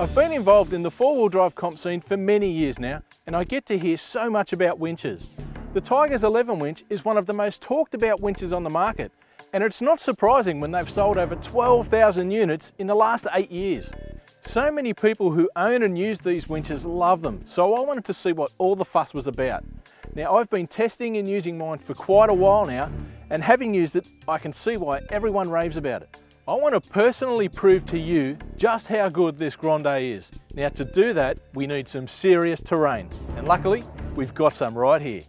I've been involved in the four-wheel drive comp scene for many years now, and I get to hear so much about winches. The Tigerz11 winch is one of the most talked about winches on the market, and it's not surprising when they've sold over 12,000 units in the last eight years. So many people who own and use these winches love them, so I wanted to see what all the fuss was about. Now I've been testing and using mine for quite a while now, and having used it, I can see why everyone raves about it. I want to personally prove to you just how good this Grande is. Now to do that, we need some serious terrain, and luckily, we've got some right here.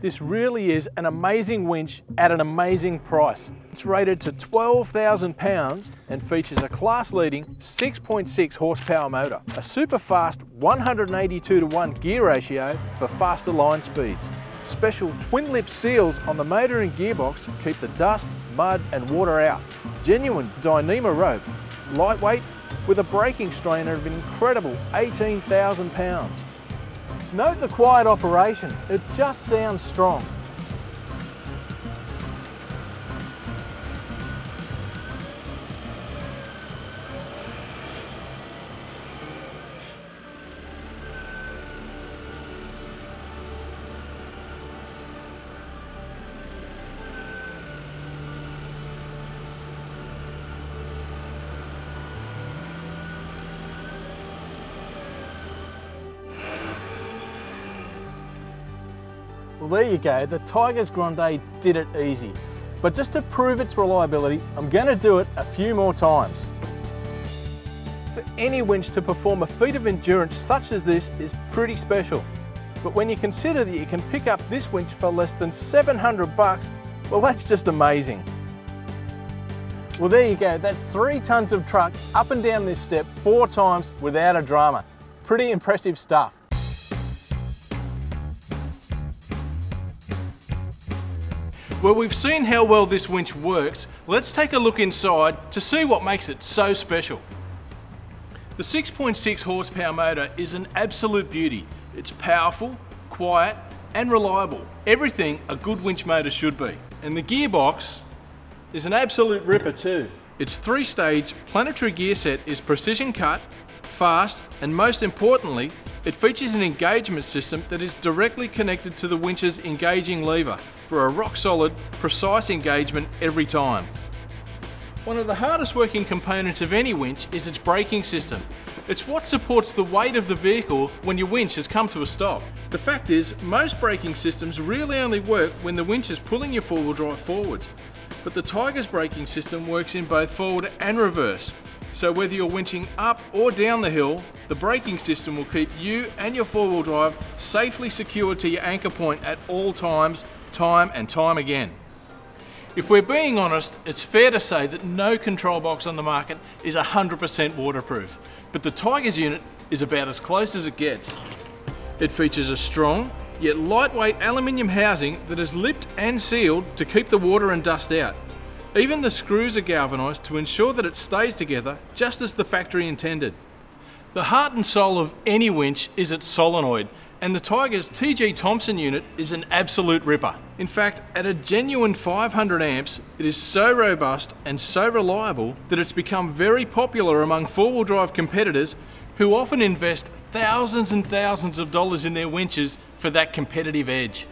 This really is an amazing winch at an amazing price. It's rated to 12,000 pounds and features a class-leading 6.6 horsepower motor, a super fast 182 to 1 gear ratio for faster line speeds, Special twin lip seals on the motor and gearbox keep the dust, mud and water out. Genuine Dyneema rope, lightweight with a breaking strainer of an incredible 18,000 pounds. Note the quiet operation, it just sounds strong. Well there you go, the Tigerz Grande did it easy. But just to prove its reliability, I'm going to do it a few more times. For any winch to perform a feat of endurance such as this is pretty special. But when you consider that you can pick up this winch for less than 700 bucks, well that's just amazing. Well there you go, that's three tons of truck up and down this step four times without a drama. Pretty impressive stuff. Well, we've seen how well this winch works. Let's take a look inside to see what makes it so special. The 6.6 horsepower motor is an absolute beauty. It's powerful, quiet, and reliable. Everything a good winch motor should be. And the gearbox is an absolute ripper too. Its three-stage planetary gear set is precision cut, fast, and most importantly, it features an engagement system that is directly connected to the winch's engaging lever for a rock solid, precise engagement every time. One of the hardest working components of any winch is its braking system. It's what supports the weight of the vehicle when your winch has come to a stop. The fact is, most braking systems really only work when the winch is pulling your four-wheel drive forwards. But the Tiger's braking system works in both forward and reverse. So whether you're winching up or down the hill, the braking system will keep you and your four-wheel drive safely secured to your anchor point at all times time and time again. If we're being honest, it's fair to say that no control box on the market is 100% waterproof, but the Tigerz unit is about as close as it gets. It features a strong, yet lightweight aluminium housing that is lipped and sealed to keep the water and dust out. Even the screws are galvanised to ensure that it stays together just as the factory intended. The heart and soul of any winch is its solenoid, and the Tiger's TG Thompson unit is an absolute ripper. In fact, at a genuine 500 amps, it is so robust and so reliable that it's become very popular among four-wheel drive competitors who often invest thousands and thousands of dollars in their winches for that competitive edge.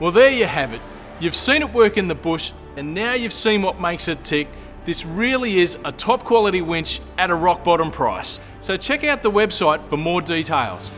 Well there you have it. You've seen it work in the bush and now you've seen what makes it tick. This really is a top quality winch at a rock bottom price. So check out the website for more details.